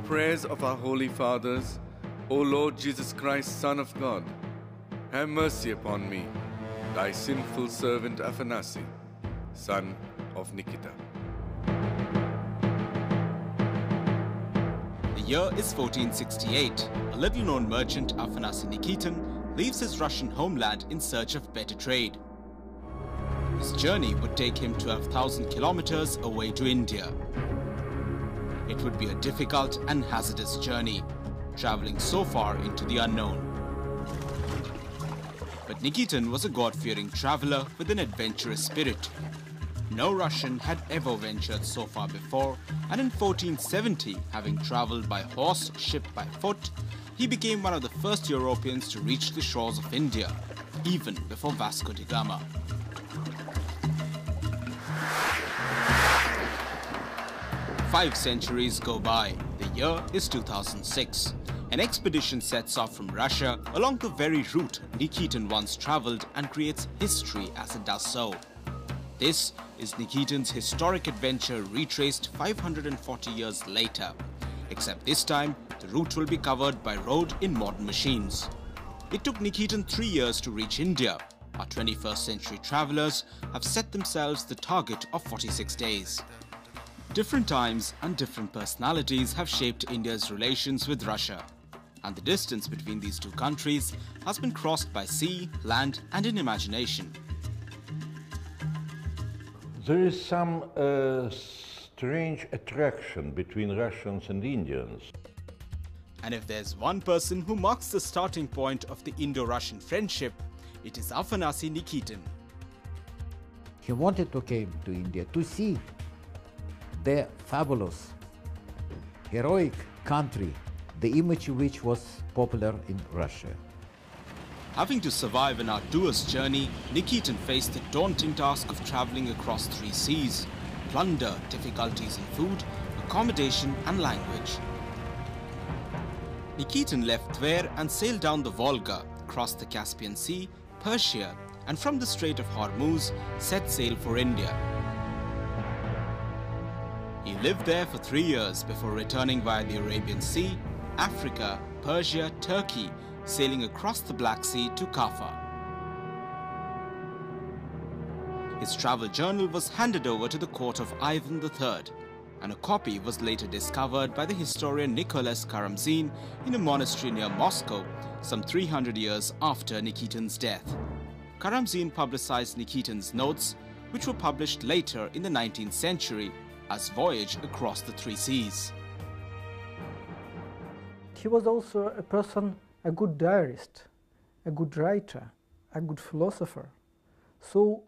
prayers of our holy fathers, O Lord Jesus Christ, Son of God, have mercy upon me, thy sinful servant Afanasi, son of Nikita. The year is 1468. A little-known merchant, Afanasi Nikitin, leaves his Russian homeland in search of better trade. His journey would take him 12,000 kilometers away to India. It would be a difficult and hazardous journey, traveling so far into the unknown. But Nikitin was a God-fearing traveler with an adventurous spirit. No Russian had ever ventured so far before, and in 1470, having traveled by horse, ship by foot, he became one of the first Europeans to reach the shores of India, even before Vasco da Gama. Five centuries go by. The year is 2006. An expedition sets off from Russia along the very route Nikitin once traveled and creates history as it does so. This is Nikitin's historic adventure retraced 540 years later. Except this time, the route will be covered by road in modern machines. It took Nikitin three years to reach India. Our 21st century travelers have set themselves the target of 46 days. Different times and different personalities have shaped India's relations with Russia. And the distance between these two countries has been crossed by sea, land and in imagination. There is some uh, strange attraction between Russians and Indians. And if there's one person who marks the starting point of the Indo-Russian friendship, it is Afanasi Nikitin. He wanted to come to India to see the fabulous, heroic country, the image of which was popular in Russia. Having to survive an arduous journey, Nikitin faced the daunting task of traveling across three seas, plunder, difficulties in food, accommodation and language. Nikitin left Tver and sailed down the Volga, crossed the Caspian Sea, Persia and from the Strait of Hormuz set sail for India. He lived there for three years before returning via the Arabian Sea, Africa, Persia, Turkey, sailing across the Black Sea to Kaffa. His travel journal was handed over to the court of Ivan III, and a copy was later discovered by the historian Nicholas Karamzin in a monastery near Moscow some 300 years after Nikitin's death. Karamzin publicized Nikitin's notes, which were published later in the 19th century as Voyage Across the Three Seas. He was also a person, a good diarist, a good writer, a good philosopher. So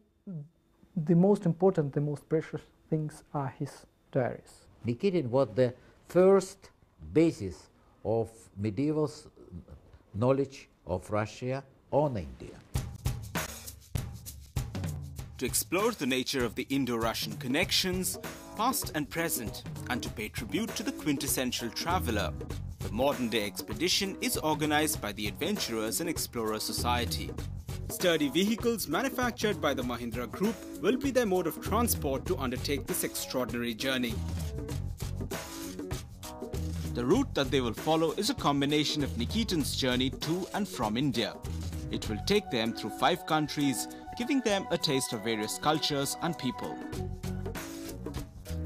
the most important, the most precious things are his diaries. Nikitin was the first basis of medieval knowledge of Russia on India. To explore the nature of the Indo-Russian connections, past and present, and to pay tribute to the quintessential traveler, the modern-day expedition is organized by the Adventurers and Explorers Society. Sturdy vehicles manufactured by the Mahindra Group will be their mode of transport to undertake this extraordinary journey. The route that they will follow is a combination of Nikitin's journey to and from India. It will take them through five countries, giving them a taste of various cultures and people.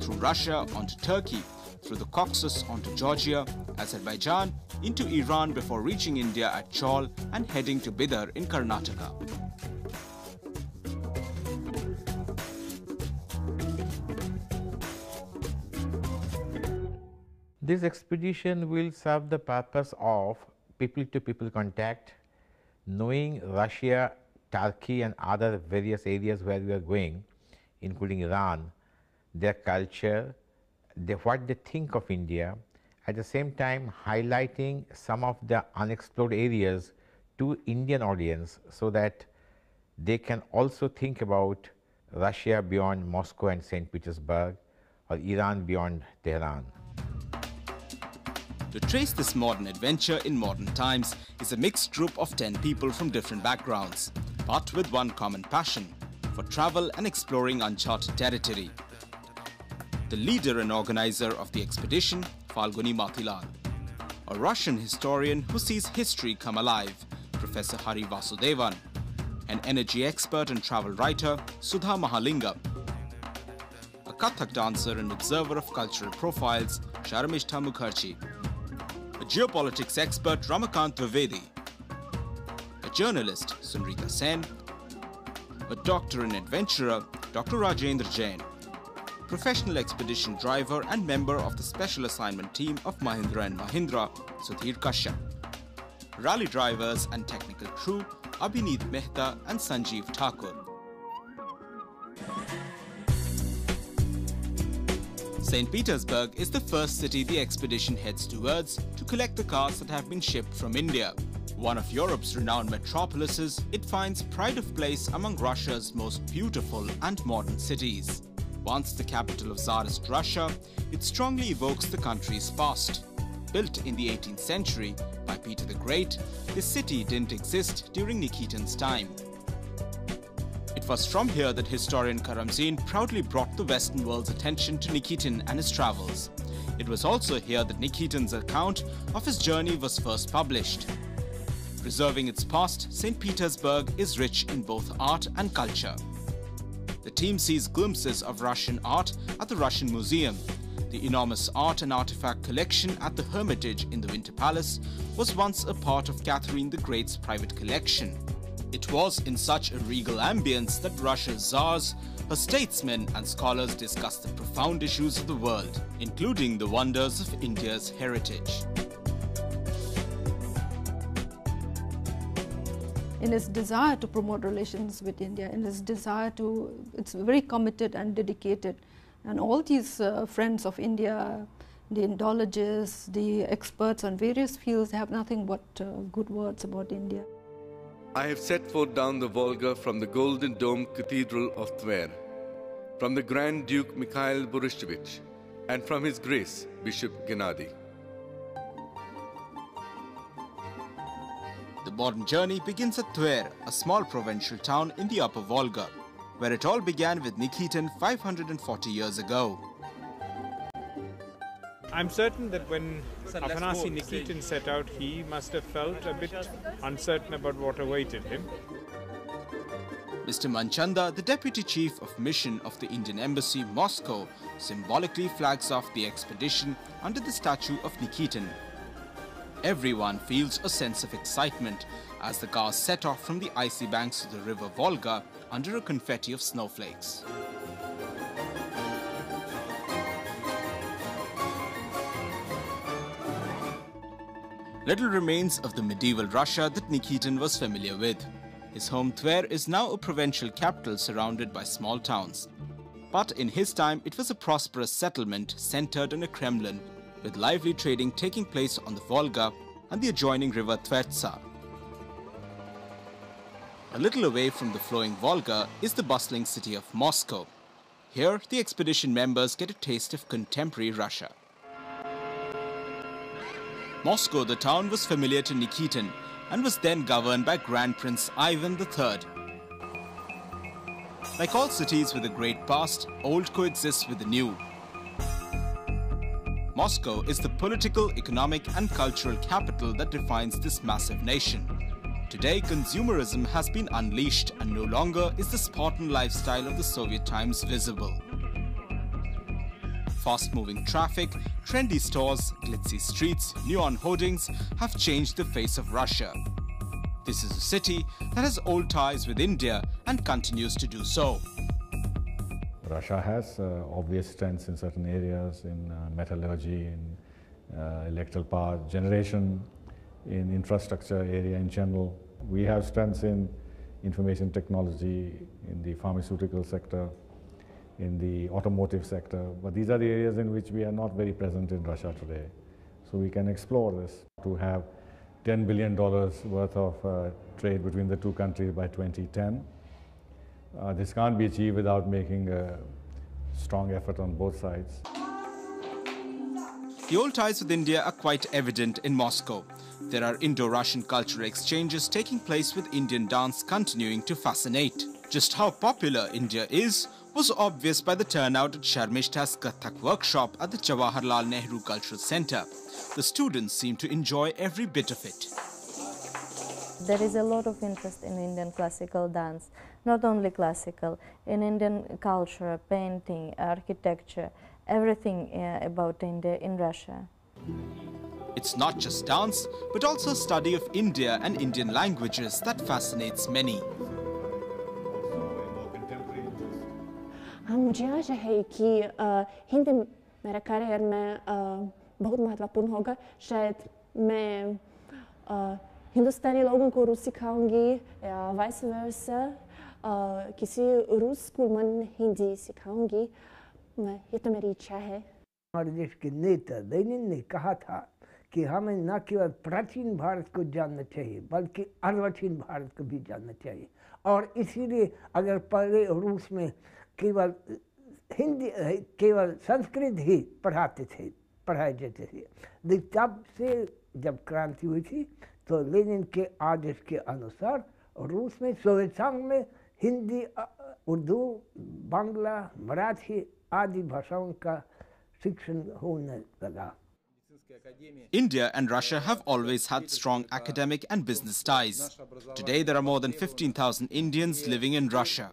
Through Russia onto Turkey, through the Caucasus onto Georgia, Azerbaijan, into Iran before reaching India at Chaul and heading to Bidar in Karnataka. This expedition will serve the purpose of people-to-people -people contact, knowing Russia, Turkey and other various areas where we are going, including Iran, their culture, the, what they think of India, at the same time highlighting some of the unexplored areas to Indian audience so that they can also think about Russia beyond Moscow and St. Petersburg or Iran beyond Tehran. To trace this modern adventure in modern times is a mixed group of 10 people from different backgrounds, but with one common passion for travel and exploring uncharted territory. The leader and organizer of the expedition Falguni Matilal. A Russian historian who sees history come alive, Professor Hari Vasudevan. An energy expert and travel writer, Sudha Mahalingam. A Kathak dancer and observer of cultural profiles, Sharmishtha Mukherjee. A geopolitics expert, Ramakant Trivedi. A journalist, Sunrita Sen. A doctor and adventurer, Dr. Rajendra Jain professional expedition driver and member of the special assignment team of Mahindra & Mahindra, Sudhir Kashyap. Rally drivers and technical crew, Abhineet Mehta and Sanjeev Thakur. St. Petersburg is the first city the expedition heads towards to collect the cars that have been shipped from India. One of Europe's renowned metropolises, it finds pride of place among Russia's most beautiful and modern cities. Once the capital of Tsarist Russia, it strongly evokes the country's past. Built in the 18th century by Peter the Great, this city didn't exist during Nikitin's time. It was from here that historian Karamzin proudly brought the Western world's attention to Nikitin and his travels. It was also here that Nikitin's account of his journey was first published. Preserving its past, St. Petersburg is rich in both art and culture. The team sees glimpses of Russian art at the Russian Museum. The enormous art and artifact collection at the Hermitage in the Winter Palace was once a part of Catherine the Great's private collection. It was in such a regal ambience that Russia's czars, her statesmen and scholars discussed the profound issues of the world, including the wonders of India's heritage. In its desire to promote relations with India, in its desire to, it's very committed and dedicated. And all these uh, friends of India, the Indologists, the experts on various fields have nothing but uh, good words about India. I have set foot down the Volga from the Golden Dome Cathedral of Tver, from the Grand Duke Mikhail Borisovich, and from His Grace Bishop Gennady. The modern journey begins at Tver, a small provincial town in the upper Volga, where it all began with Nikitin 540 years ago. I'm certain that when Afanasy Nikitin set out, he must have felt a bit uncertain about what awaited him. Mr. Manchanda, the deputy chief of mission of the Indian Embassy, Moscow, symbolically flags off the expedition under the statue of Nikitin Everyone feels a sense of excitement as the cars set off from the icy banks of the river Volga under a confetti of snowflakes. Little remains of the medieval Russia that Nikitin was familiar with. His home Tver is now a provincial capital surrounded by small towns. But in his time, it was a prosperous settlement centered in a Kremlin with lively trading taking place on the Volga and the adjoining river Tvertsa. A little away from the flowing Volga is the bustling city of Moscow. Here, the expedition members get a taste of contemporary Russia. Moscow, the town, was familiar to Nikitin and was then governed by Grand Prince Ivan III. Like all cities with a great past, old coexists with the new. Moscow is the political, economic and cultural capital that defines this massive nation. Today, consumerism has been unleashed and no longer is the Spartan lifestyle of the Soviet times visible. Fast-moving traffic, trendy stores, glitzy streets, neon hoardings have changed the face of Russia. This is a city that has old ties with India and continues to do so. Russia has uh, obvious strengths in certain areas, in uh, metallurgy, in uh, electrical power generation, in infrastructure area in general. We have strengths in information technology, in the pharmaceutical sector, in the automotive sector, but these are the areas in which we are not very present in Russia today. So we can explore this to have $10 billion worth of uh, trade between the two countries by 2010. Uh, this can't be achieved without making a strong effort on both sides. The old ties with India are quite evident in Moscow. There are Indo-Russian cultural exchanges taking place with Indian dance continuing to fascinate. Just how popular India is was obvious by the turnout at Sharmishta's Kathak workshop at the Jawaharlal Nehru Cultural Centre. The students seem to enjoy every bit of it. There is a lot of interest in Indian classical dance, not only classical, in Indian culture, painting, architecture, everything uh, about India in Russia. It's not just dance, but also study of India and Indian languages that fascinates many. मुझे आशा है कि हिंदी मेरा career में बहुत महत्वपूर्ण होगा शायद मैं हिंदुस्तानी लोगों को रूस सिखाऊंगी या वाइस वर्सा किसी रूस स्कूल में हिंदी सिखाऊँगी। ये तो मेरी इच्छा है। हमारे देश के नेता लेनिन ने कहा था कि हमें न केवल प्राचीन भारत को जानना चाहिए, बल्कि अर्वाचीन भारत को भी जानना चाहिए। और इसीलिए अगर पहले रूस में केवल हिंदी, केवल संस्कृत ही पढ़ाते थे, पढ़ाए जाते थे, लेकिन तब से जब क्रांति हुई थी तो लेनिन के आदेश के अनुसार रूस में, सोवियत संघ में हिंदी उर्दू बांग्ला मराठी आदि भाषाओं का शिक्षण होने लगा India and Russia have always had strong academic and business ties. Today there are more than 15,000 Indians living in Russia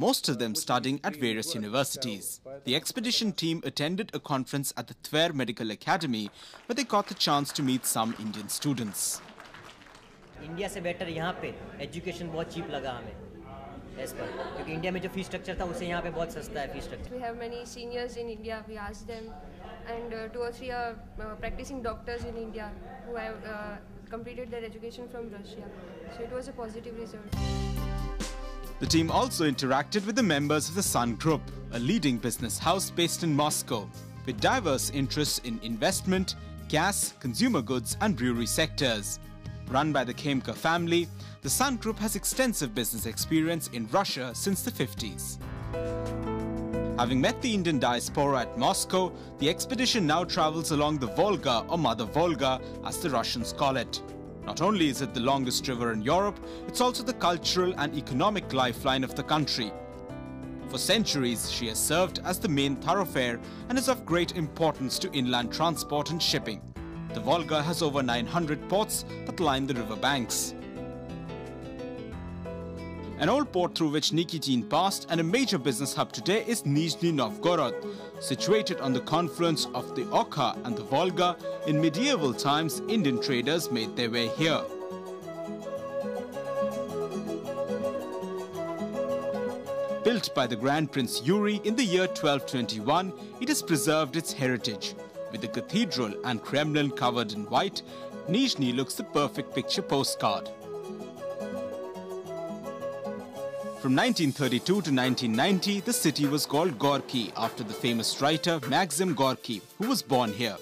most of them studying at various universities. The expedition team attended a conference at the Tver Medical Academy where they got the chance to meet some Indian students. India से better यहाँ पे education बहुत cheap लगा हमें as per क्योंकि India में जो fee structure था उससे यहाँ पे बहुत सस्ता है fee structure we have many seniors in India we them and two और three are practicing doctors in India who have completed their education from Russia. So it was a positive result. The team also interacted with the members of the Sun Group, a leading business house based in Moscow, with diverse interests in investment, gas, consumer goods and brewery sectors. Run by the Khemka family, the Sun Group has extensive business experience in Russia since the 50s. Having met the Indian diaspora at Moscow, the expedition now travels along the Volga or Mother Volga as the Russians call it. Not only is it the longest river in Europe, it's also the cultural and economic lifeline of the country. For centuries, she has served as the main thoroughfare and is of great importance to inland transport and shipping. The Volga has over 900 ports that line the river banks. An old port through which Nikitin passed and a major business hub today is Nizhny Novgorod. Situated on the confluence of the Oka and the Volga, in medieval times Indian traders made their way here. Built by the Grand Prince Yuri in the year 1221, it has preserved its heritage. With the cathedral and Kremlin covered in white, Nizhny looks the perfect picture postcard. From 1932 to 1990, the city was called Gorky after the famous writer Maxim Gorky, who was born here.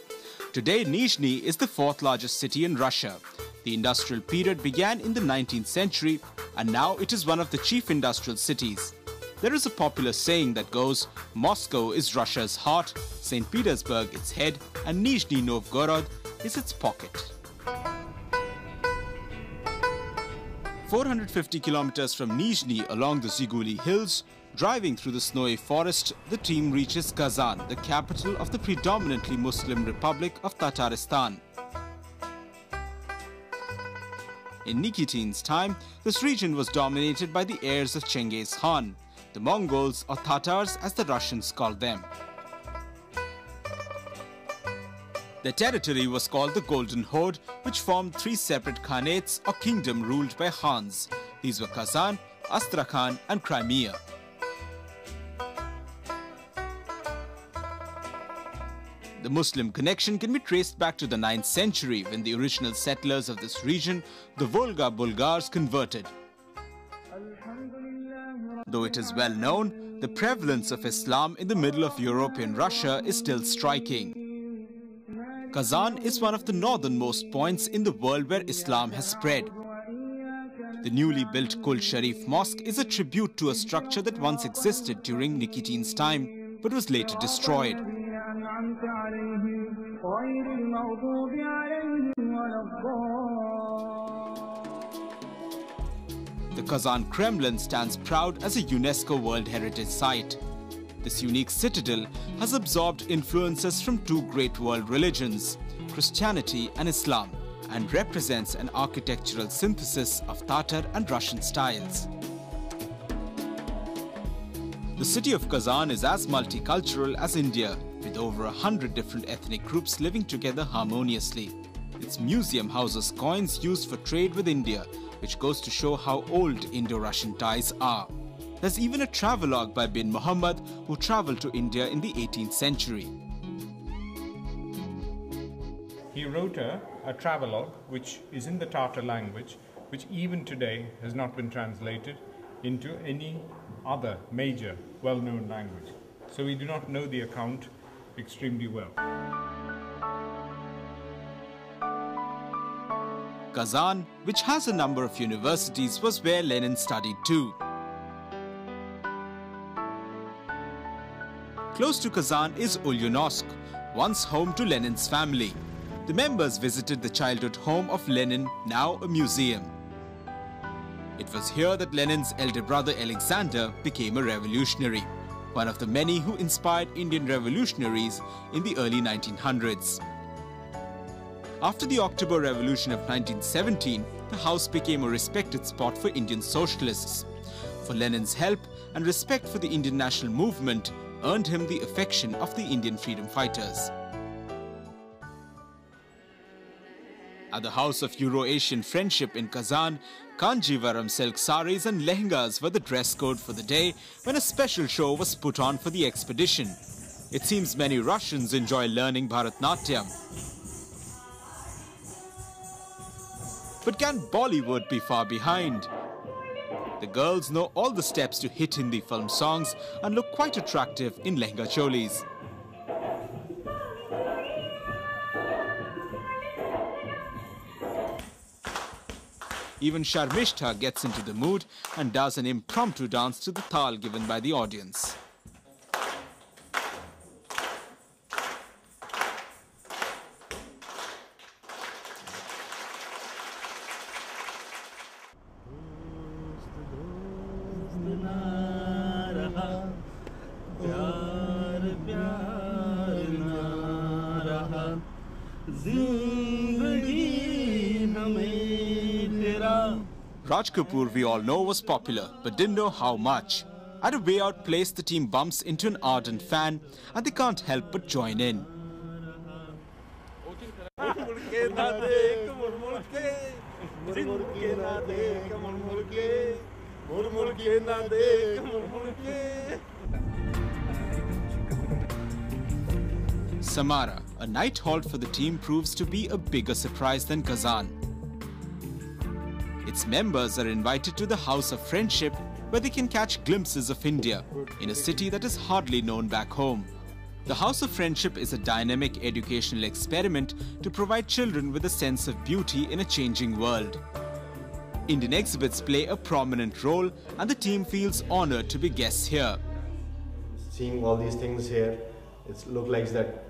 Today, Nizhny is the fourth largest city in Russia. The industrial period began in the 19th century, and now it is one of the chief industrial cities. There is a popular saying that goes, Moscow is Russia's heart, St. Petersburg its head, and Nizhny Novgorod is its pocket. 450 kilometers from Nizhny along the Zhiguli Hills, driving through the snowy forest, the team reaches Kazan, the capital of the predominantly Muslim Republic of Tatarstan. In Nikitin's time, this region was dominated by the heirs of Chengiz Khan, the Mongols or Tatars as the Russians called them. The territory was called the Golden Horde, which formed three separate khanates or kingdom ruled by Khans. These were Kazan, Astrakhan and Crimea. The Muslim connection can be traced back to the 9th century when the original settlers of this region, the Volga Bulgars, converted. Though it is well known, the prevalence of Islam in the middle of European Russia is still striking. Kazan is one of the northernmost points in the world where Islam has spread. The newly built Kul Sharif Mosque is a tribute to a structure that once existed during Nikitin's time but was later destroyed. The Kazan Kremlin stands proud as a UNESCO World Heritage Site. This unique citadel has absorbed influences from two great world religions, Christianity and Islam, and represents an architectural synthesis of Tatar and Russian styles. The city of Kazan is as multicultural as India, with over a hundred different ethnic groups living together harmoniously. Its museum houses coins used for trade with India, which goes to show how old Indo-Russian ties are. There's even a travelogue by bin Muhammad who travelled to India in the 18th century. He wrote a, a travelogue which is in the Tatar language, which even today has not been translated into any other major well known language. So we do not know the account extremely well. Kazan, which has a number of universities, was where Lenin studied too. Close to Kazan is Ulyanovsk, once home to Lenin's family. The members visited the childhood home of Lenin, now a museum. It was here that Lenin's elder brother Alexander became a revolutionary, one of the many who inspired Indian revolutionaries in the early 1900s. After the October Revolution of 1917, the house became a respected spot for Indian socialists. For Lenin's help and respect for the Indian national movement, earned him the affection of the Indian freedom fighters. At the House of Euro-Asian Friendship in Kazan, Kanjivaram silk saris and lehengas were the dress code for the day when a special show was put on for the expedition. It seems many Russians enjoy learning Bharatnatyam. But can Bollywood be far behind? The girls know all the steps to hit Hindi film songs and look quite attractive in lehenga cholis. Even Sharmishta gets into the mood and does an impromptu dance to the tal given by the audience. Raj Kapoor, we all know, was popular, but didn't know how much. At a way out place, the team bumps into an ardent fan, and they can't help but join in. Samara, a night halt for the team proves to be a bigger surprise than Kazan. Its members are invited to the House of Friendship where they can catch glimpses of India in a city that is hardly known back home. The House of Friendship is a dynamic educational experiment to provide children with a sense of beauty in a changing world. Indian exhibits play a prominent role and the team feels honored to be guests here. Seeing all these things here, it looks like that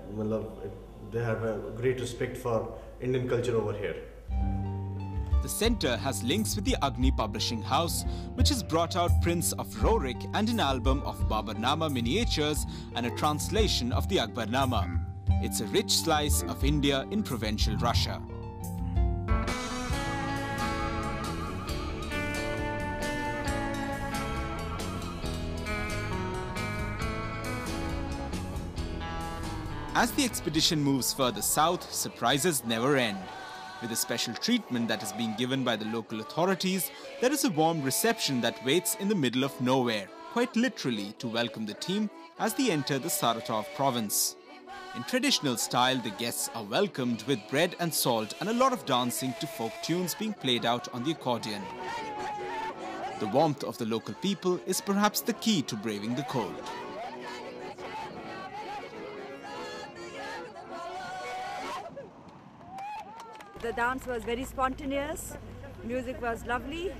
they have a great respect for Indian culture over here. The centre has links with the Agni Publishing House, which has brought out prints of Roerich and an album of Babarnama miniatures and a translation of the Akbarnama. It's a rich slice of India in provincial Russia. As the expedition moves further south, surprises never end. With a special treatment that is being given by the local authorities, there is a warm reception that waits in the middle of nowhere, quite literally to welcome the team as they enter the Saratov province. In traditional style, the guests are welcomed with bread and salt and a lot of dancing to folk tunes being played out on the accordion. The warmth of the local people is perhaps the key to braving the cold. The dance was very spontaneous, music was lovely,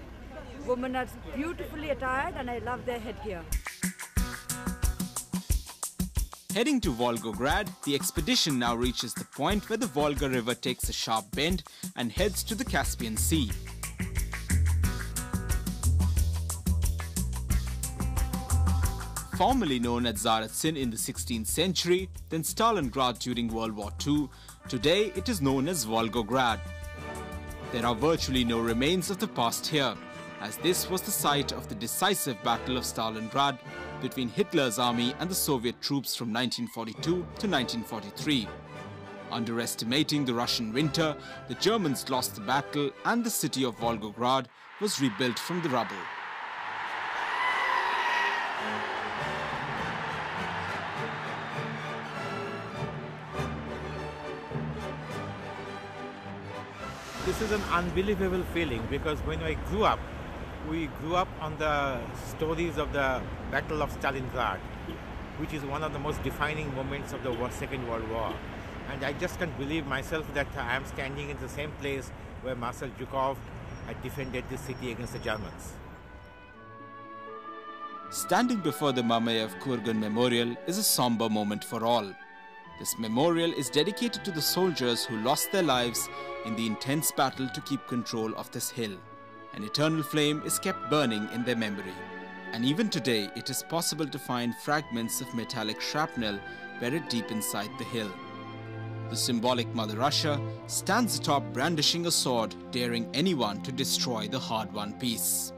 women are beautifully attired and I love their headgear. Heading to Volgograd, the expedition now reaches the point where the Volga River takes a sharp bend and heads to the Caspian Sea. Formerly known as Tsaritsyn in the 16th century, then Stalingrad during World War II, today it is known as Volgograd. There are virtually no remains of the past here, as this was the site of the decisive Battle of Stalingrad between Hitler's army and the Soviet troops from 1942 to 1943. Underestimating the Russian winter, the Germans lost the battle and the city of Volgograd was rebuilt from the rubble. This is an unbelievable feeling because when I grew up, we grew up on the stories of the Battle of Stalingrad, which is one of the most defining moments of the Second World War. And I just can't believe myself that I am standing in the same place where Marshal Zhukov had defended the city against the Germans. Standing before the Mamayev Kurgan Memorial is a somber moment for all. This memorial is dedicated to the soldiers who lost their lives in the intense battle to keep control of this hill. An eternal flame is kept burning in their memory. And even today, it is possible to find fragments of metallic shrapnel buried deep inside the hill. The symbolic Mother Russia stands atop brandishing a sword, daring anyone to destroy the hard-won peace.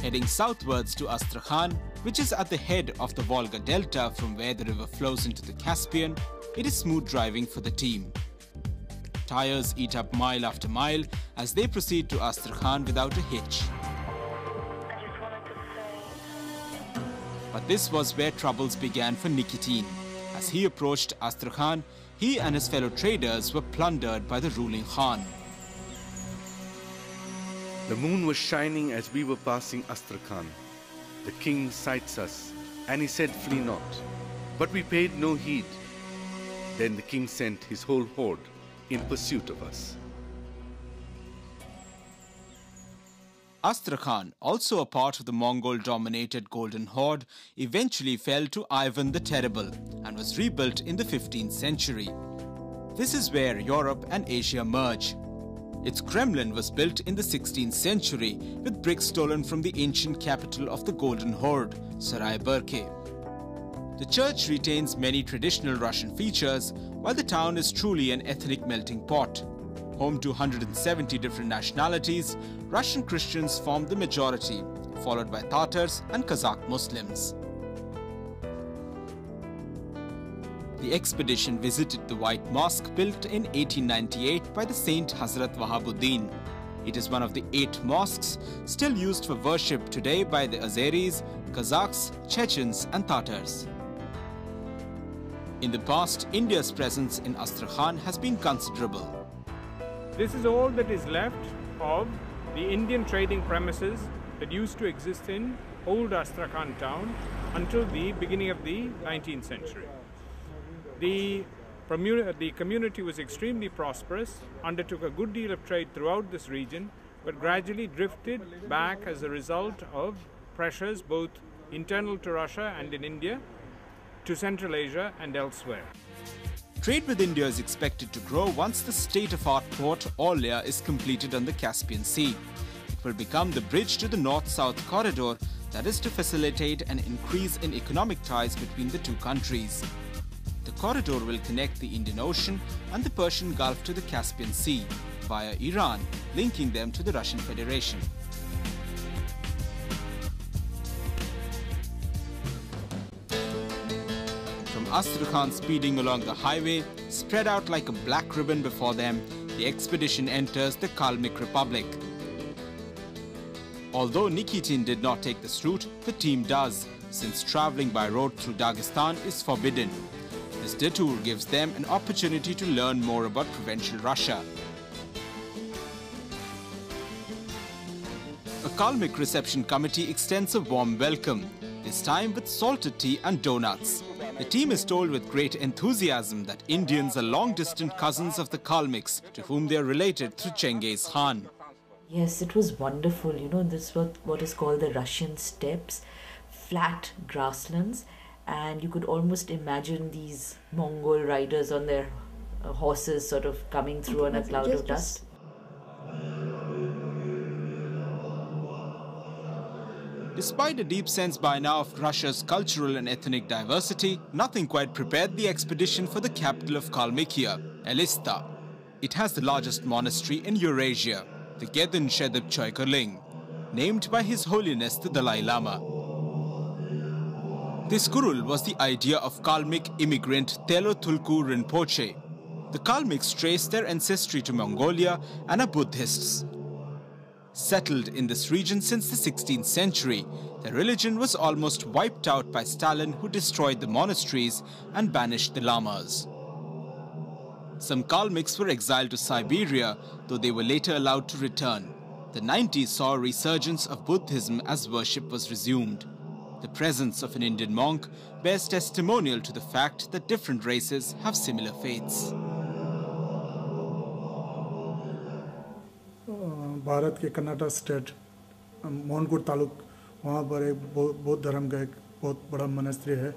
Heading southwards to Astrakhan, which is at the head of the Volga Delta from where the river flows into the Caspian, it is smooth driving for the team. Tires eat up mile after mile as they proceed to Astrakhan without a hitch. But this was where troubles began for Nikitin. As he approached Astrakhan, he and his fellow traders were plundered by the ruling Khan. The moon was shining as we were passing Astrakhan. The king sights us, and he said, Flee not. But we paid no heed. Then the king sent his whole horde in pursuit of us. Astrakhan, also a part of the Mongol-dominated Golden Horde, eventually fell to Ivan the Terrible and was rebuilt in the 15th century. This is where Europe and Asia merge. Its Kremlin was built in the 16th century with bricks stolen from the ancient capital of the Golden Horde, Sarai Berke. The church retains many traditional Russian features, while the town is truly an ethnic melting pot. Home to 170 different nationalities, Russian Christians form the majority, followed by Tatars and Kazakh Muslims. The expedition visited the White Mosque built in 1898 by the Saint Hazrat Wahabuddin. It is one of the eight mosques still used for worship today by the Azeris, Kazakhs, Chechens and Tatars. In the past, India's presence in Astrakhan has been considerable. This is all that is left of the Indian trading premises that used to exist in old Astrakhan town until the beginning of the 19th century. The, the community was extremely prosperous, undertook a good deal of trade throughout this region, but gradually drifted back as a result of pressures both internal to Russia and in India, to Central Asia and elsewhere. Trade with India is expected to grow once the state-of-art port Olya is completed on the Caspian Sea. It will become the bridge to the north-south corridor that is to facilitate an increase in economic ties between the two countries. The corridor will connect the Indian Ocean and the Persian Gulf to the Caspian Sea via Iran, linking them to the Russian Federation. From Astrakhan speeding along the highway, spread out like a black ribbon before them, the expedition enters the Kalmyk Republic. Although Nikitin did not take this route, the team does, since traveling by road through Dagestan is forbidden. This detour gives them an opportunity to learn more about provincial Russia. A Kalmyk reception committee extends a warm welcome, this time with salted tea and donuts. The team is told with great enthusiasm that Indians are long-distant cousins of the Kalmyks, to whom they are related through Chengiz Khan. Yes, it was wonderful. You know, this was what is called the Russian steppes, flat grasslands, and you could almost imagine these Mongol riders on their uh, horses sort of coming through on a cloud of dust. Despite a deep sense by now of Russia's cultural and ethnic diversity, nothing quite prepared the expedition for the capital of Kalmykia, Elista. It has the largest monastery in Eurasia, the Gedin Shedib Choikerling, named by His Holiness the Dalai Lama. This kurul was the idea of Kalmyk immigrant Telo Tulku Rinpoche. The Kalmyks trace their ancestry to Mongolia and are Buddhists. Settled in this region since the 16th century, their religion was almost wiped out by Stalin who destroyed the monasteries and banished the lamas. Some Kalmyks were exiled to Siberia, though they were later allowed to return. The 90s saw a resurgence of Buddhism as worship was resumed. The presence of an Indian monk bears testimonial to the fact that different races have similar faiths. Bharat के Karnataka state Mohanpur taluk, वहाँ पर एक बौद्ध धर्म का एक बहुत बड़ा मनस्त्री है,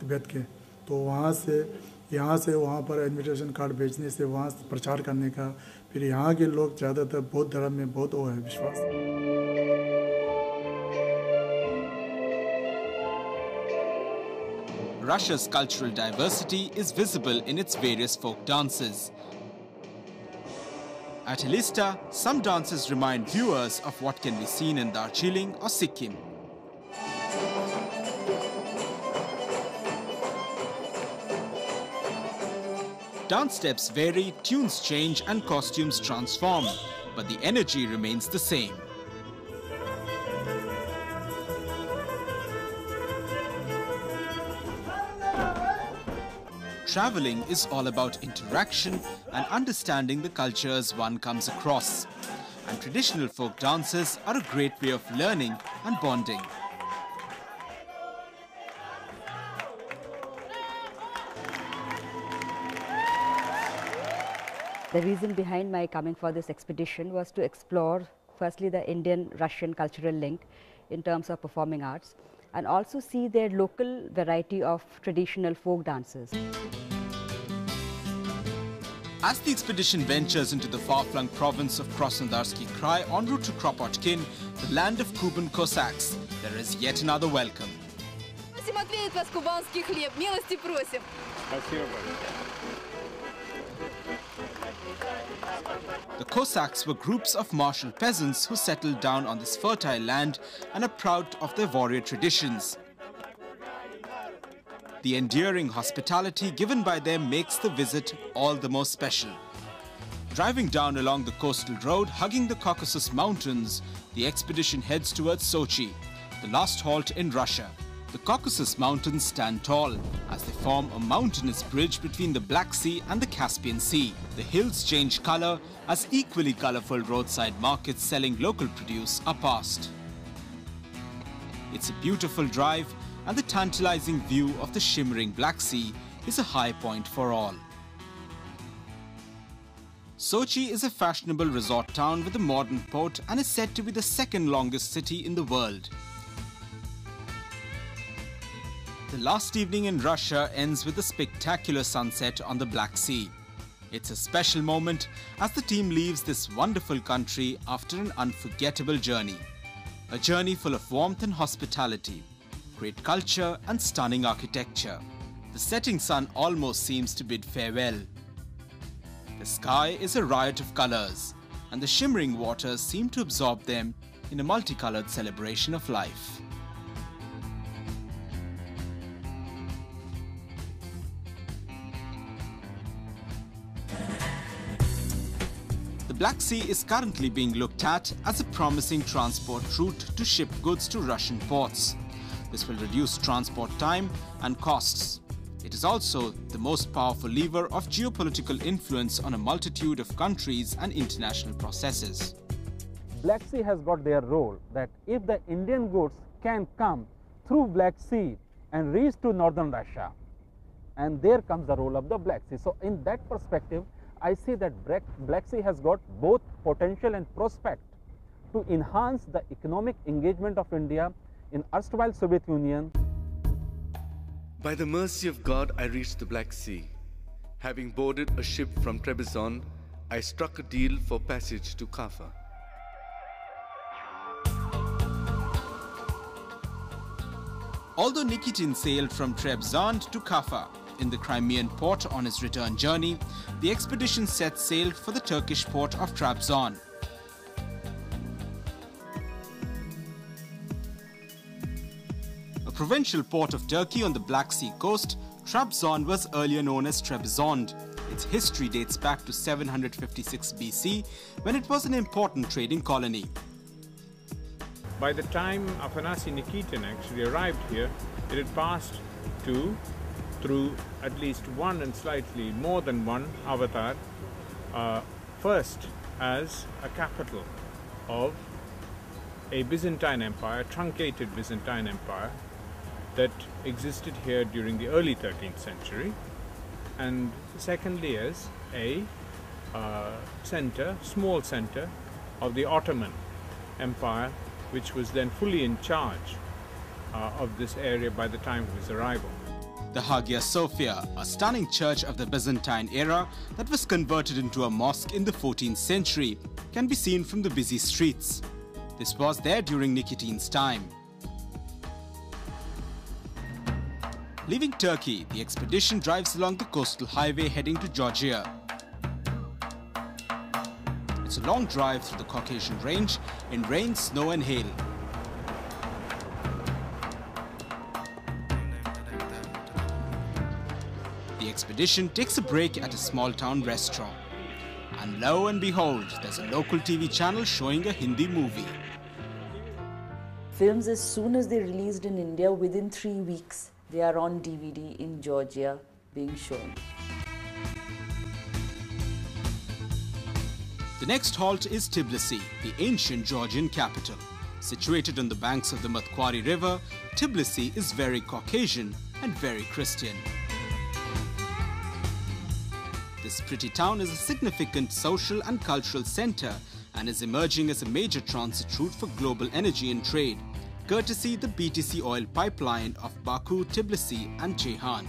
तिब्बत के तो वहाँ से, यहाँ से वहाँ पर इन्विटेशन कार्ड भेजने से, वहाँ प्रचार करने का, फिर यहाँ के लोग ज़्यादातर बौद्ध धर्म में बहुत वो है, विश्वास Russia's cultural diversity is visible in its various folk dances. At Elista, some dances remind viewers of what can be seen in Darjeeling or Sikkim. Dance steps vary, tunes change and costumes transform, but the energy remains the same. Traveling is all about interaction and understanding the cultures one comes across. And traditional folk dances are a great way of learning and bonding. The reason behind my coming for this expedition was to explore firstly the Indian-Russian cultural link in terms of performing arts and also see their local variety of traditional folk dances. As the expedition ventures into the far-flung province of Krasnodarsky Krai en route to Kropotkin, the land of Kuban Cossacks, there is yet another welcome. The Cossacks were groups of martial peasants who settled down on this fertile land and are proud of their warrior traditions. The endearing hospitality given by them makes the visit all the more special. Driving down along the coastal road, hugging the Caucasus Mountains, the expedition heads towards Sochi, the last halt in Russia. The Caucasus Mountains stand tall as they form a mountainous bridge between the Black Sea and the Caspian Sea. The hills change color as equally colorful roadside markets selling local produce are passed. It's a beautiful drive and the tantalizing view of the shimmering Black Sea is a high point for all. Sochi is a fashionable resort town with a modern port and is said to be the second longest city in the world. The last evening in Russia ends with a spectacular sunset on the Black Sea. It's a special moment as the team leaves this wonderful country after an unforgettable journey. A journey full of warmth and hospitality, great culture and stunning architecture. The setting sun almost seems to bid farewell. The sky is a riot of colors, and the shimmering waters seem to absorb them in a multicolored celebration of life. Black Sea is currently being looked at as a promising transport route to ship goods to Russian ports. This will reduce transport time and costs. It is also the most powerful lever of geopolitical influence on a multitude of countries and international processes. Black Sea has got their role that if the Indian goods can come through Black Sea and reach to northern Russia, and there comes the role of the Black Sea. So in that perspective, I see that Black Sea has got both potential and prospect to enhance the economic engagement of India in erstwhile Soviet Union. By the mercy of God, I reached the Black Sea. Having boarded a ship from Trebizond, I struck a deal for passage to Kaffa. Although Nikitin sailed from Trebizond to Kaffa in the Crimean port on his return journey, the expedition set sail for the Turkish port of Trabzon. A provincial port of Turkey on the Black Sea coast, Trabzon was earlier known as Trebizond. Its history dates back to 756 BC when it was an important trading colony. By the time Afanasii Nikitin actually arrived here, it had passed to, through at least one and slightly more than one avatar, uh, first as a capital of a Byzantine empire, truncated Byzantine empire, that existed here during the early 13th century, and secondly as a uh, center, small center of the Ottoman Empire, which was then fully in charge uh, of this area by the time of his arrival. The Hagia Sophia, a stunning church of the Byzantine era that was converted into a mosque in the 14th century, can be seen from the busy streets. This was there during Nikitin's time. Leaving Turkey, the expedition drives along the coastal highway heading to Georgia. It's a long drive through the Caucasian range in rain, snow and hail. The expedition takes a break at a small town restaurant. And lo and behold, there's a local TV channel showing a Hindi movie. Films, as soon as they're released in India, within three weeks, they are on DVD in Georgia being shown. The next halt is Tbilisi, the ancient Georgian capital. Situated on the banks of the Mtkvari River, Tbilisi is very Caucasian and very Christian. This pretty town is a significant social and cultural center and is emerging as a major transit route for global energy and trade, courtesy the BTC oil pipeline of Baku, Tbilisi and Ceyhan.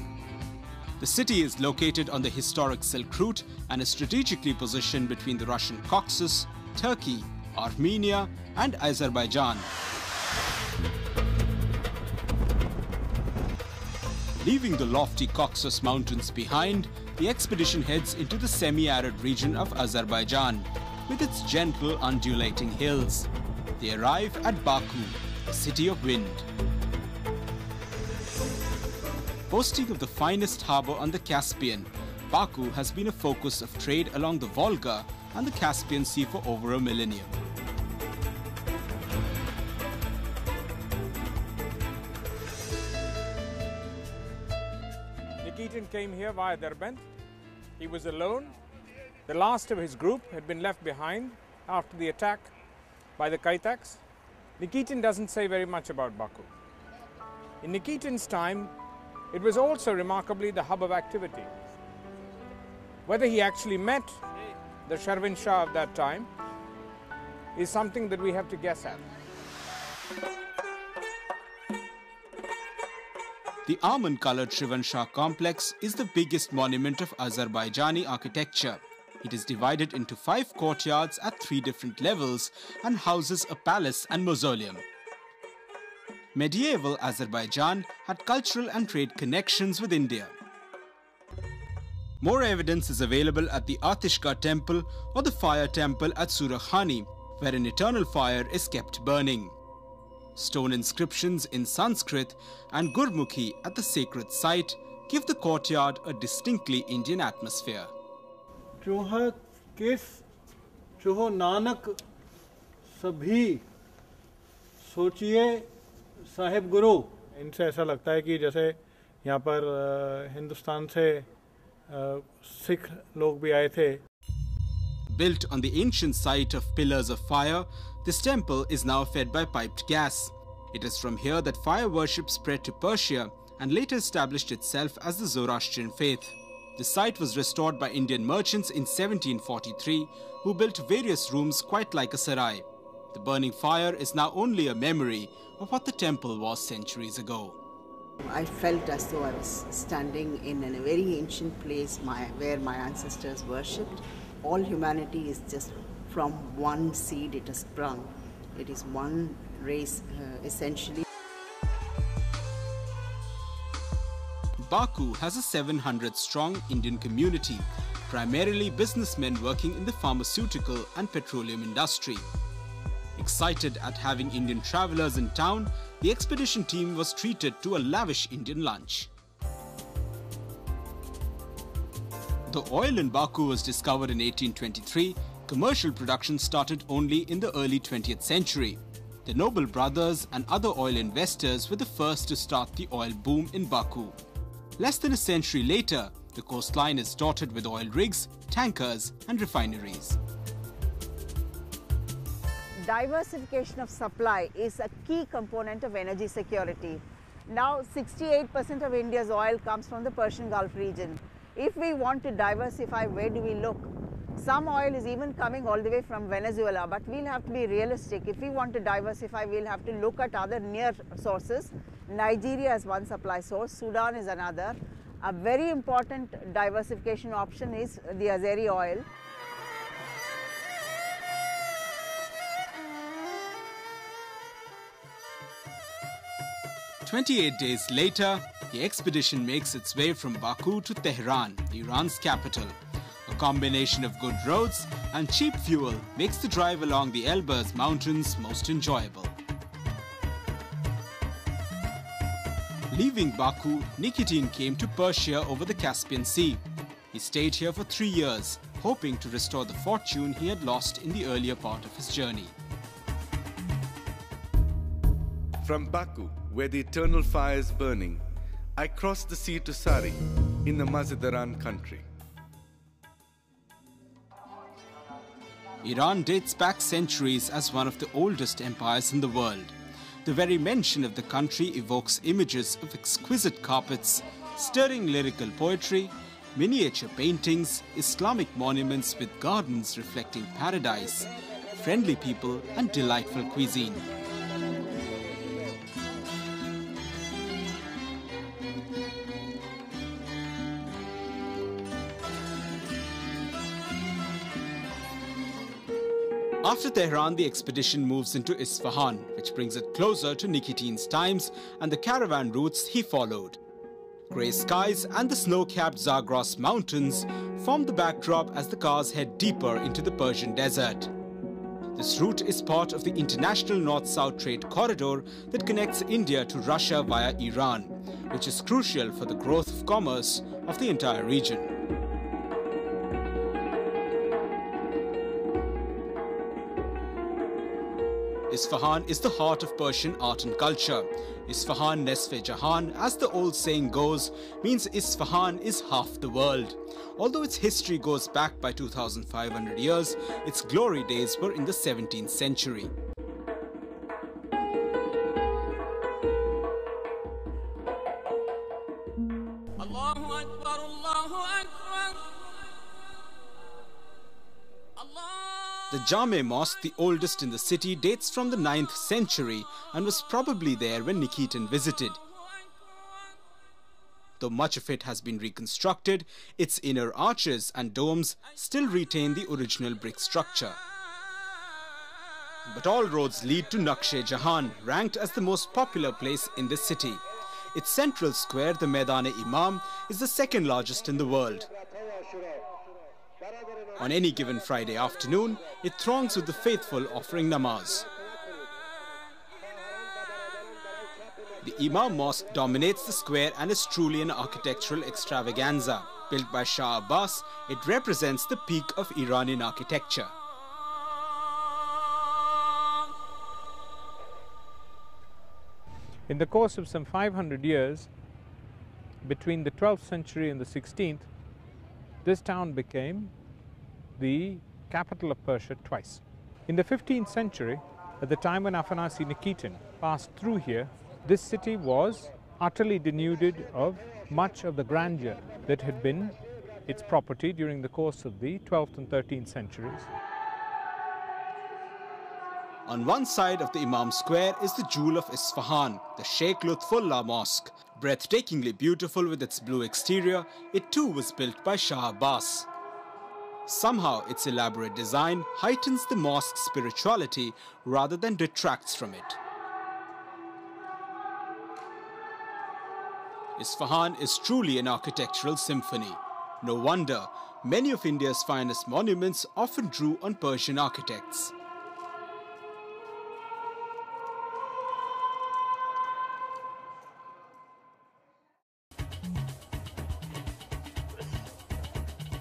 The city is located on the historic Silk Route and is strategically positioned between the Russian Caucasus, Turkey, Armenia and Azerbaijan. Leaving the lofty Caucasus Mountains behind, the expedition heads into the semi-arid region of Azerbaijan, with its gentle undulating hills. They arrive at Baku, the city of wind. Boasting of the finest harbour on the Caspian, Baku has been a focus of trade along the Volga and the Caspian Sea for over a millennium. Came here via Derbent. He was alone. The last of his group had been left behind after the attack by the Kaitaks. Nikitin doesn't say very much about Baku. In Nikitin's time, it was also remarkably the hub of activity. Whether he actually met the Shirvan Shah of that time is something that we have to guess at. The almond-colored Shirvanshah complex is the biggest monument of Azerbaijani architecture. It is divided into five courtyards at three different levels and houses a palace and mausoleum. Medieval Azerbaijan had cultural and trade connections with India. More evidence is available at the Ateshgah temple or the fire temple at Surakhani, where an eternal fire is kept burning. Stone inscriptions in Sanskrit and Gurmukhi at the sacred site give the courtyard a distinctly Indian atmosphere. चूहा किस चूहो नानक सभी सोचिए साहिब गुरु इनसे ऐसा लगता है कि जैसे यहाँ पर हिंदुस्तान से सिख लोग भी आए थे Built on the ancient site of Pillars of Fire, this temple is now fed by piped gas. It is from here that fire worship spread to Persia and later established itself as the Zoroastrian faith. The site was restored by Indian merchants in 1743 who built various rooms quite like a sarai. The burning fire is now only a memory of what the temple was centuries ago. I felt as though I was standing in a very ancient place my, where my ancestors worshipped. All humanity is just from one seed it has sprung. It is one race uh, essentially. Baku has a 700 strong Indian community, primarily businessmen working in the pharmaceutical and petroleum industry. Excited at having Indian travelers in town, the expedition team was treated to a lavish Indian lunch. The oil in Baku was discovered in 1823. Commercial production started only in the early 20th century. The Nobel brothers and other oil investors were the first to start the oil boom in Baku. Less than a century later, the coastline is dotted with oil rigs, tankers and refineries. Diversification of supply is a key component of energy security. Now 68% of India's oil comes from the Persian Gulf region. If we want to diversify, where do we look? Some oil is even coming all the way from Venezuela, but we'll have to be realistic. If we want to diversify, we'll have to look at other near sources. Nigeria is one supply source, Sudan is another. A very important diversification option is the Azeri oil. 28 days later, the expedition makes its way from Baku to Tehran, Iran's capital. A combination of good roads and cheap fuel makes the drive along the Elburz mountains most enjoyable. Leaving Baku, Nikitin came to Persia over the Caspian Sea. He stayed here for three years, hoping to restore the fortune he had lost in the earlier part of his journey. From Baku, where the eternal fire is burning, I crossed the sea to Sari in the Mazandaran country. Iran dates back centuries as one of the oldest empires in the world. The very mention of the country evokes images of exquisite carpets, stirring lyrical poetry, miniature paintings, Islamic monuments with gardens reflecting paradise, friendly people and delightful cuisine. After Tehran, the expedition moves into Isfahan, which brings it closer to Nikitin's times and the caravan routes he followed. Grey skies and the snow-capped Zagros mountains form the backdrop as the cars head deeper into the Persian desert. This route is part of the international north-south trade corridor that connects India to Russia via Iran, which is crucial for the growth of commerce of the entire region. Isfahan is the heart of Persian art and culture. Isfahan Nesfe Jahan, as the old saying goes, means Isfahan is half the world. Although its history goes back by 2500 years, its glory days were in the 17th century. The Jame Mosque, the oldest in the city, dates from the 9th century and was probably there when Nikitin visited. Though much of it has been reconstructed, its inner arches and domes still retain the original brick structure. But all roads lead to Nakshe Jahan, ranked as the most popular place in the city. Its central square, the Maidan-e-Imam, is the second largest in the world. On any given Friday afternoon, it throngs with the faithful offering namaz. The Imam Mosque dominates the square and is truly an architectural extravaganza. Built by Shah Abbas, it represents the peak of Iranian architecture. In the course of some 500 years, between the 12th century and the 16th, this town became the capital of Persia twice. In the 15th century, at the time when Afanasii Nikitin passed through here, this city was utterly denuded of much of the grandeur that had been its property during the course of the 12th and 13th centuries. On one side of the Imam Square is the jewel of Isfahan, the Sheikh Lutfullah Mosque. Breathtakingly beautiful with its blue exterior, it too was built by Shah Abbas. Somehow, its elaborate design heightens the mosque's spirituality rather than detracts from it. Isfahan is truly an architectural symphony. No wonder many of India's finest monuments often drew on Persian architects.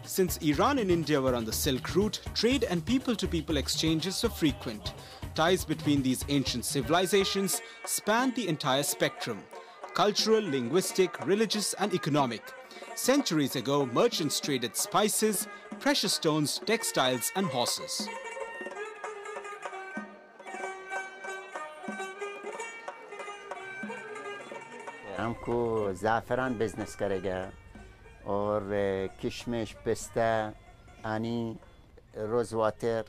Since Iran and India were on the Silk Route, trade and people-to-people -people exchanges were frequent. Ties between these ancient civilizations spanned the entire spectrum, cultural, linguistic, religious and economic. Centuries ago, merchants traded spices, precious stones, textiles and horses. हमको ज़ाफ़रान business करेगा और किशमिश पिस्ता आनी rose water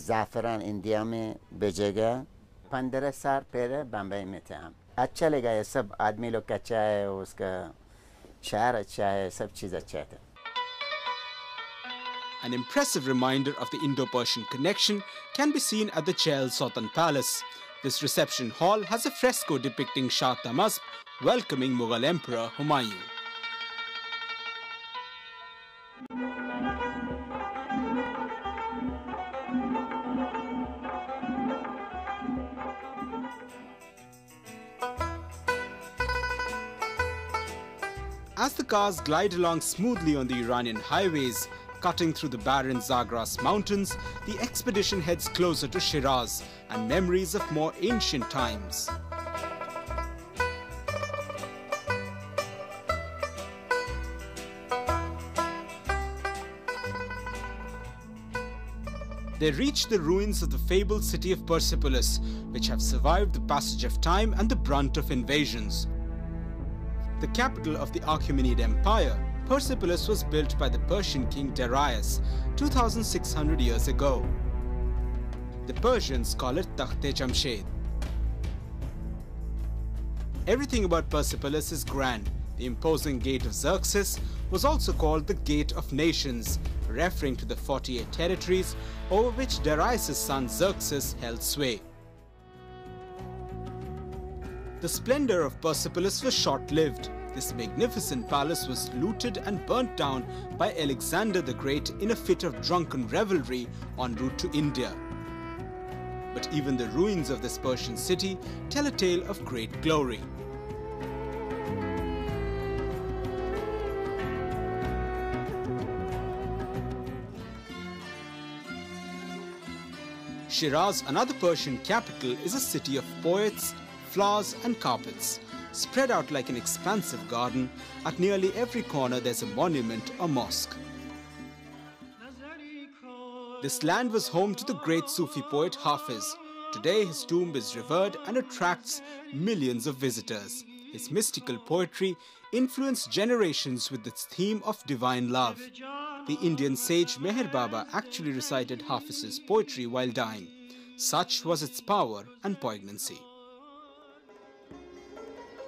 ज़ाफ़रान India में भेजेगा पंद्रह साल पहले बम्बई में थे हम अच्छा लगा ये सब आदमी लोग अच्छा है उसका शहर अच्छा है सब चीज़ अच्छा था An impressive reminder of the Indo-Persian connection can be seen at the Chehel Sultan Palace. This reception hall has a fresco depicting Shah Tahmasp welcoming Mughal Emperor Humayun. Cars glide along smoothly on the Iranian highways, cutting through the barren Zagros mountains, the expedition heads closer to Shiraz and memories of more ancient times. They reach the ruins of the fabled city of Persepolis, which have survived the passage of time and the brunt of invasions. The capital of the Achaemenid Empire, Persepolis was built by the Persian king Darius 2600 years ago. The Persians call it Takhte Jamshed. Everything about Persepolis is grand. The imposing gate of Xerxes was also called the Gate of Nations, referring to the 48 territories over which Darius' son Xerxes held sway. The splendor of Persepolis was short-lived. This magnificent palace was looted and burnt down by Alexander the Great in a fit of drunken revelry en route to India. But even the ruins of this Persian city tell a tale of great glory. Shiraz, another Persian capital, is a city of poets, flowers and carpets. Spread out like an expansive garden, at nearly every corner there's a monument or mosque. This land was home to the great Sufi poet Hafiz. Today his tomb is revered and attracts millions of visitors. His mystical poetry influenced generations with its theme of divine love. The Indian sage Meher Baba actually recited Hafiz's poetry while dying. Such was its power and poignancy.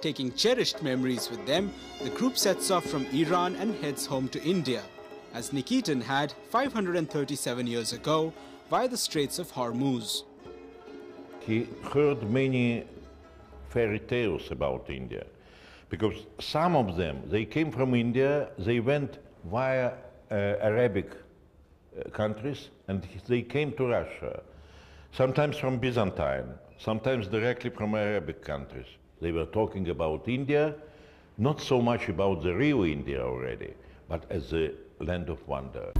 Taking cherished memories with them, the group sets off from Iran and heads home to India, as Nikitin had 537 years ago via the Straits of Hormuz. He heard many fairy tales about India because some of them, they came from India, they went via uh, Arabic uh, countries and they came to Russia, sometimes from Byzantine, sometimes directly from Arabic countries. They were talking about India, not so much about the real India already, but as a land of wonder.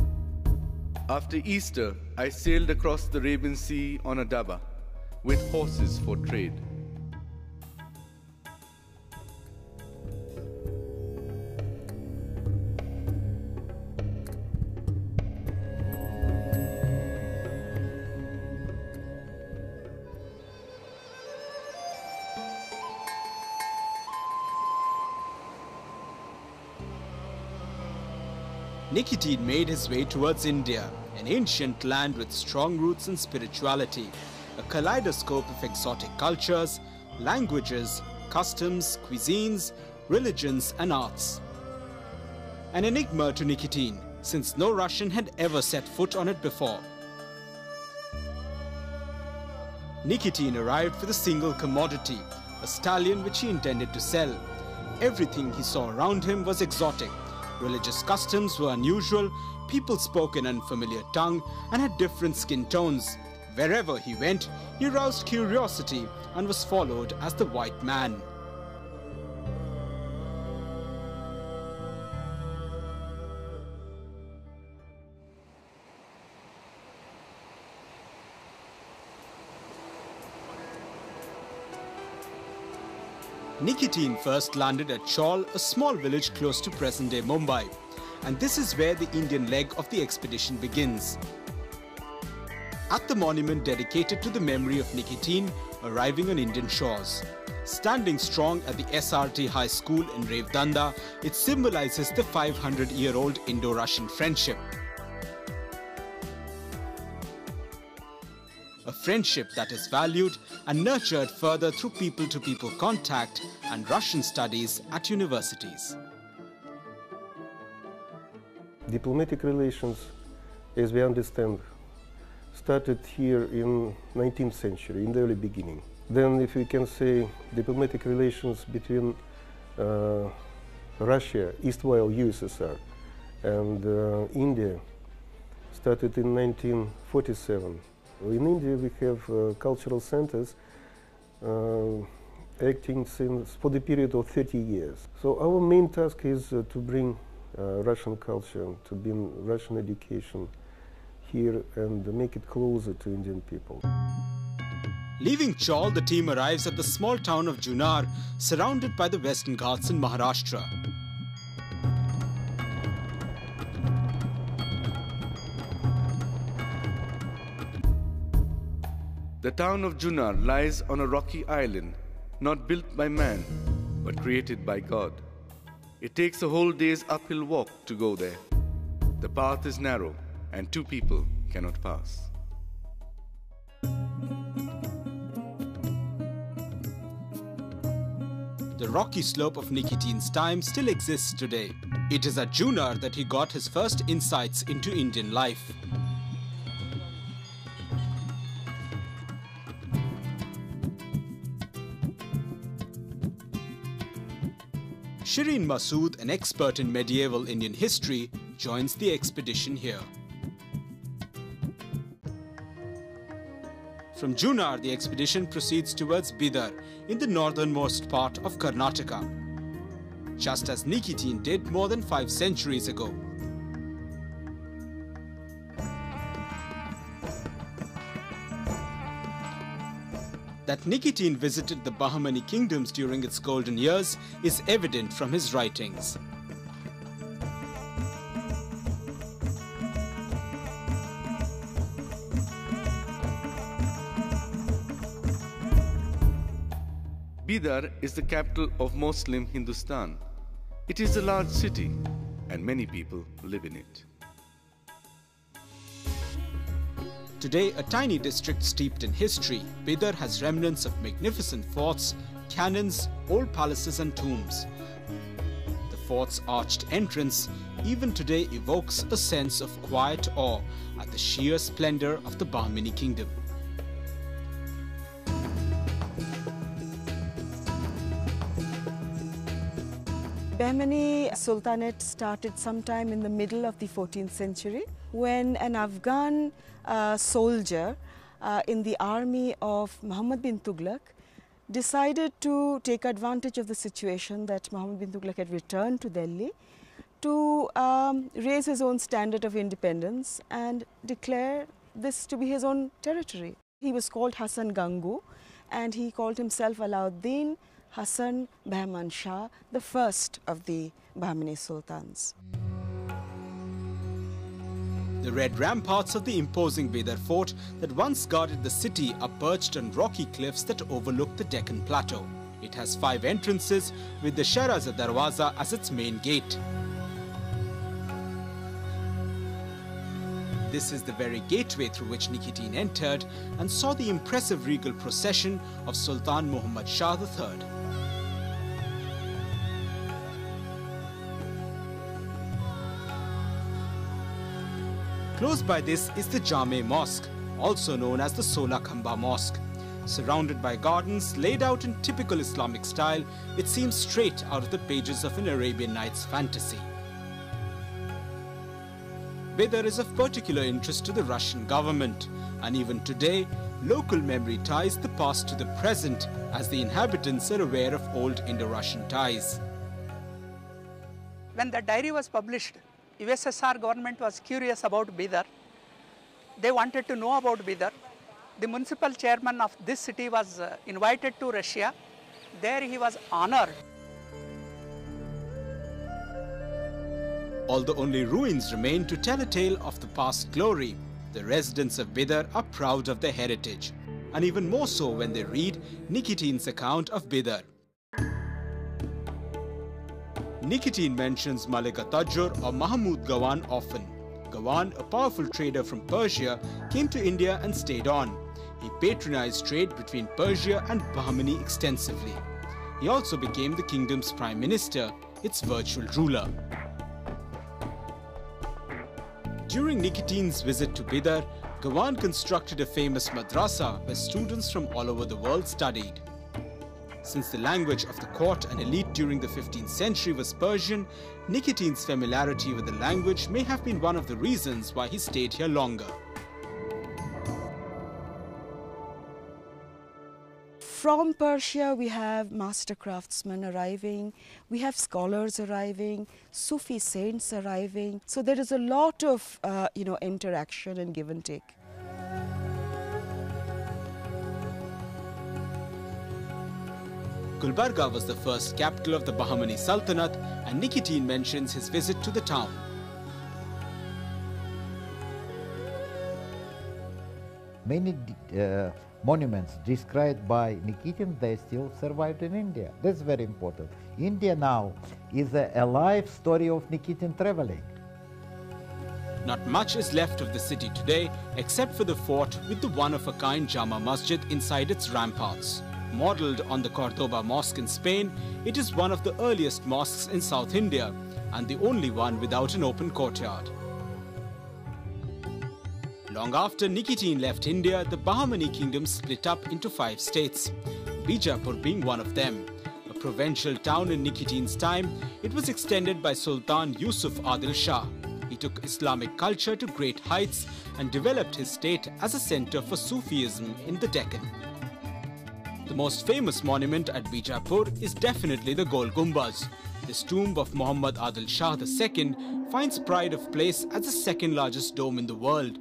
After Easter, I sailed across the Arabian Sea on a dabba with horses for trade. Nikitin made his way towards India, an ancient land with strong roots in spirituality, a kaleidoscope of exotic cultures, languages, customs, cuisines, religions and arts. An enigma to Nikitin, since no Russian had ever set foot on it before. Nikitin arrived with a single commodity, a stallion which he intended to sell. everything he saw around him was exotic. Religious customs were unusual, people spoke an unfamiliar tongue and had different skin tones. Wherever he went, he roused curiosity and was followed as the white man. Nikitin first landed at Chaul, a small village close to present-day Mumbai. And this is where the Indian leg of the expedition begins. At the monument dedicated to the memory of Nikitin arriving on Indian shores. Standing strong at the SRT High School in Revdanda, it symbolizes the 500-year-old Indo-Russian friendship. Friendship that is valued and nurtured further through people-to-people -people contact and Russian studies at universities. Diplomatic relations, as we understand, started here in 19th century, in the early beginning. Then, if we can say, diplomatic relations between uh, Russia, Eastwhile USSR, and uh, India started in 1947 in India, we have uh, cultural centers uh, acting since for the period of 30 years. So our main task is uh, to bring Russian culture, to bring Russian education here and make it closer to Indian people. Leaving Chaul, the team arrives at the small town of Junnar, surrounded by the Western Ghats in Maharashtra. The town of Junnar lies on a rocky island, not built by man, but created by God. It takes a whole day's uphill walk to go there. The path is narrow, and two people cannot pass. The rocky slope of Nikitin's time still exists today. It is at Junnar that he got his first insights into Indian life. Shireen Masood, an expert in medieval Indian history, joins the expedition here. From Junnar, the expedition proceeds towards Bidar in the northernmost part of Karnataka, just as Nikitin did more than five centuries ago. That Nikitin visited the Bahmani kingdoms during its golden years is evident from his writings. Bidar is the capital of Muslim Hindustan. It is a large city and many people live in it. Today, a tiny district steeped in history, Bidar has remnants of magnificent forts, cannons, old palaces and tombs. The fort's arched entrance even today evokes a sense of quiet awe at the sheer splendor of the Bahmani kingdom. Bahmani Sultanate started sometime in the middle of the 14th century when an Afghan uh, soldier uh, in the army of Muhammad bin Tughlaq decided to take advantage of the situation that Muhammad bin Tughlaq had returned to Delhi to um, raise his own standard of independence and declare this to be his own territory. He was called Hassan Gangu and he called himself Alauddin Hassan Bahman Shah, the first of the Bahmani sultans. The red ramparts of the imposing Bidar fort that once guarded the city are perched on rocky cliffs that overlook the Deccan Plateau. It has five entrances with the Shahraza Darwaza as its main gate. This is the very gateway through which Nikitin entered and saw the impressive regal procession of Sultan Muhammad Shah III. Close by this is the Jame Mosque, also known as the Sola Khamba Mosque. Surrounded by gardens laid out in typical Islamic style, it seems straight out of the pages of an Arabian Nights fantasy. Bidar is of particular interest to the Russian government, and even today, local memory ties the past to the present as the inhabitants are aware of old Indo-Russian ties. When the diary was published, USSR government was curious about Bidar. They wanted to know about Bidar. The municipal chairman of this city was uh, invited to Russia. There he was honored. Although only ruins remain to tell a tale of the past glory, the residents of Bidar are proud of their heritage, and even more so when they read Nikitin's account of Bidar. Nikitin mentions Malik Atajur or Mahmud Gawan often. Gawan, a powerful trader from Persia, came to India and stayed on. He patronized trade between Persia and Bahmani extensively. He also became the kingdom's prime minister, its virtual ruler. During Nikitin's visit to Bidar, Gawan constructed a famous madrasa where students from all over the world studied. Since the language of the court and elite during the 15th century was Persian, Nikitin's familiarity with the language may have been one of the reasons why he stayed here longer. From Persia, we have master craftsmen arriving, we have scholars arriving, Sufi saints arriving. So there is a lot of, uh, you know, interaction and give and take. Gulbarga was the first capital of the Bahmani Sultanate and Nikitin mentions his visit to the town. Many uh, monuments described by Nikitin, they still survived in India. That's very important. India now is a, a live story of Nikitin traveling. Not much is left of the city today except for the fort with the one-of-a-kind Jama Masjid inside its ramparts. Modeled on the Cordoba Mosque in Spain, it is one of the earliest mosques in South India and the only one without an open courtyard. Long after Nikitin left India, the Bahmani kingdom split up into five states, Bijapur being one of them. A provincial town in Nikitin's time, it was extended by Sultan Yusuf Adil Shah. He took Islamic culture to great heights and developed his state as a center for Sufism in the Deccan. The most famous monument at Bijapur is definitely the Gol Gumbaz. This tomb of Muhammad Adil Shah II finds pride of place as the second largest dome in the world.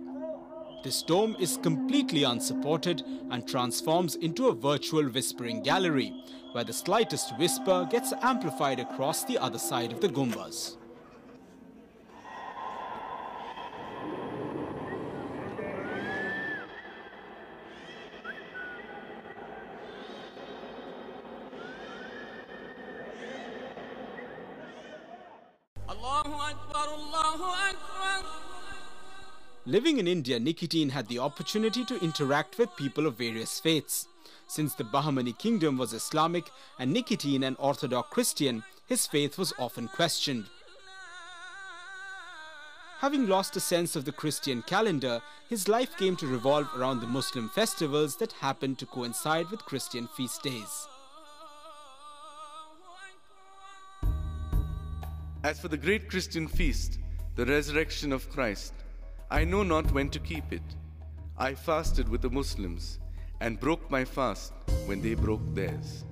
This dome is completely unsupported and transforms into a virtual whispering gallery, where the slightest whisper gets amplified across the other side of the Gumbaz. Living in India, Nikitin had the opportunity to interact with people of various faiths. Since the Bahmani kingdom was Islamic and Nikitin an Orthodox Christian, his faith was often questioned. Having lost a sense of the Christian calendar, his life came to revolve around the Muslim festivals that happened to coincide with Christian feast days. As for the great Christian feast, the resurrection of Christ, I know not when to keep it. I fasted with the Muslims and broke my fast when they broke theirs.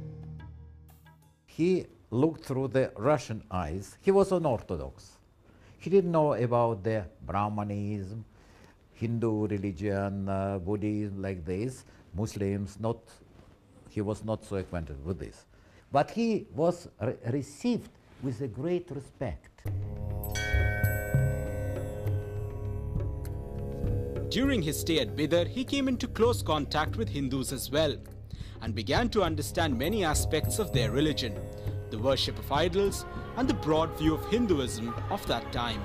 He looked through the Russian eyes. He was an Orthodox. He didn't know about the Brahmanism, Hindu religion, uh, Buddhism, like this. Muslims, not. He was not so acquainted with this, but he was re received with a great respect. During his stay at Bidar, he came into close contact with Hindus as well and began to understand many aspects of their religion, the worship of idols, and the broad view of Hinduism of that time.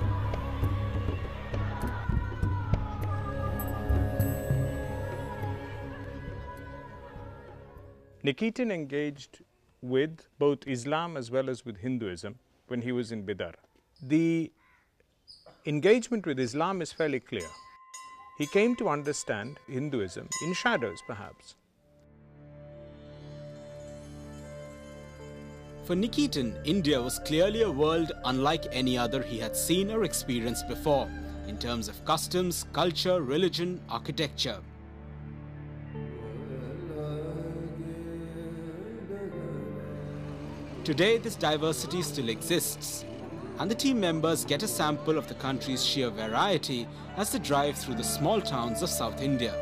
Nikitin engaged with both Islam as well as with Hinduism when he was in Bidar. The engagement with Islam is fairly clear. He came to understand Hinduism in shadows, perhaps. For Nikitin, India was clearly a world unlike any other he had seen or experienced before, in terms of customs, culture, religion, architecture. Today, this diversity still exists, and the team members get a sample of the country's sheer variety as they drive through the small towns of South India.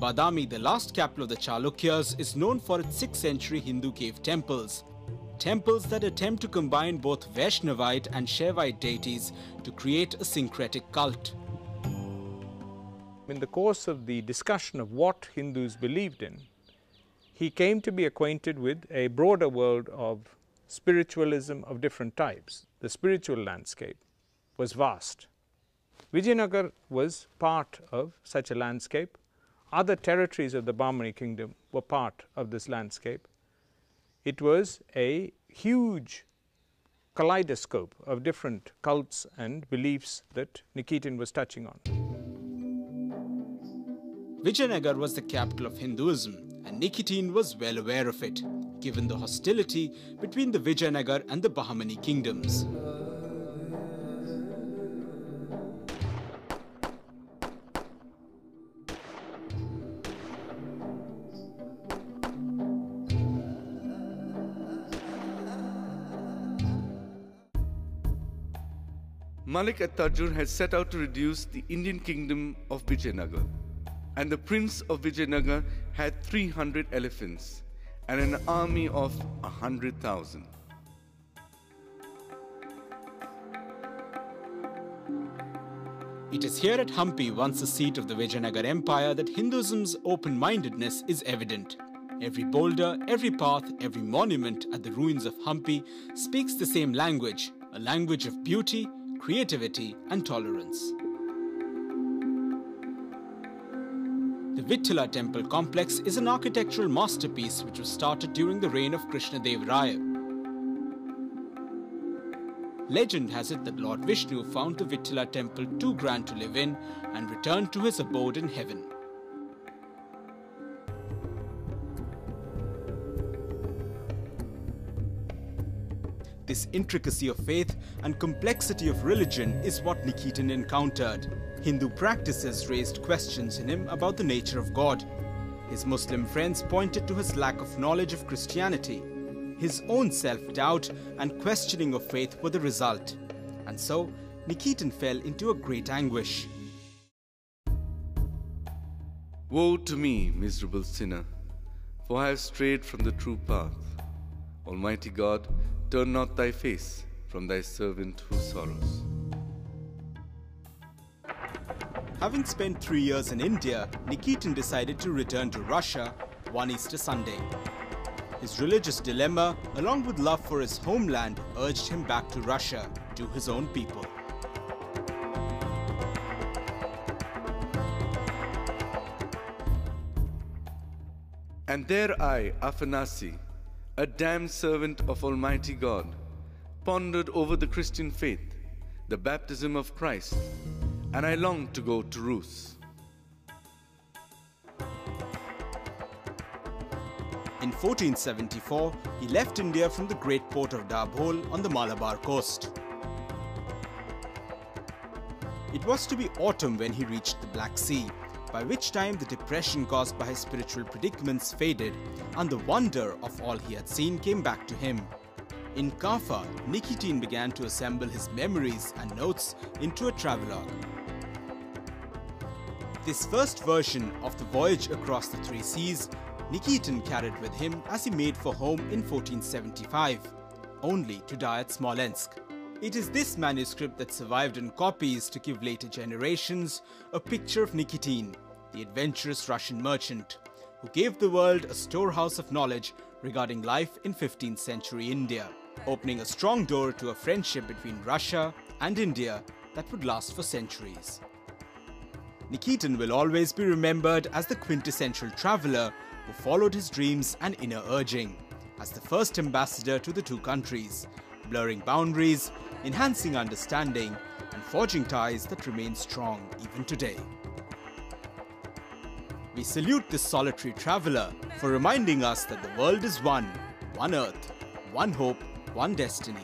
Badami, the last capital of the Chalukyas, is known for its 6th century Hindu cave temples. Temples that attempt to combine both Vaishnavite and Shaivite deities to create a syncretic cult. In the course of the discussion of what Hindus believed in, he came to be acquainted with a broader world of spiritualism of different types. The spiritual landscape was vast. Vijayanagar was part of such a landscape other territories of the Bahmani kingdom were part of this landscape. It was a huge kaleidoscope of different cults and beliefs that Nikitin was touching on. Vijayanagar was the capital of Hinduism and Nikitin was well aware of it, given the hostility between the Vijayanagar and the Bahmani kingdoms. Malik at-Tajur had set out to reduce the Indian kingdom of Vijayanagar. And the prince of Vijayanagar had 300 elephants and an army of 100,000. It is here at Hampi, once the seat of the Vijayanagar Empire, that Hinduism's open-mindedness is evident. Every boulder, every path, every monument at the ruins of Hampi speaks the same language, a language of beauty, creativity and tolerance. The Vithala temple complex is an architectural masterpiece which was started during the reign of Krishna Dev Raya. Legend has it that Lord Vishnu found the Vithala temple too grand to live in and returned to his abode in heaven. This intricacy of faith and complexity of religion is what Nikitin encountered. Hindu practices raised questions in him about the nature of God. His Muslim friends pointed to his lack of knowledge of Christianity. His own self-doubt and questioning of faith were the result. And so, Nikitin fell into a great anguish. Woe to me, miserable sinner, for I have strayed from the true path. Almighty God, Turn not thy face from thy servant who sorrows. Having spent three years in India, Nikitin decided to return to Russia one Easter Sunday. His religious dilemma, along with love for his homeland, urged him back to Russia, to his own people. And there I, Afanasii, a damned servant of Almighty God, pondered over the Christian faith, the baptism of Christ, and I longed to go to Rus. In 1474, he left India from the great port of Dabhol on the Malabar coast. It was to be autumn when he reached the Black Sea, by which time the depression caused by his spiritual predicaments faded and the wonder of all he had seen came back to him. In Kaffa, Nikitin began to assemble his memories and notes into a travelogue. This first version of the voyage across the three seas, Nikitin carried with him as he made for home in 1475, only to die at Smolensk. It is this manuscript that survived in copies to give later generations a picture of Nikitin, the adventurous Russian merchant, who gave the world a storehouse of knowledge regarding life in 15th century India, opening a strong door to a friendship between Russia and India that would last for centuries. Nikitin will always be remembered as the quintessential traveller who followed his dreams and inner urging, as the first ambassador to the two countries, blurring boundaries, enhancing understanding, and forging ties that remain strong even today. We salute this solitary traveler for reminding us that the world is one, one earth, one hope, one destiny.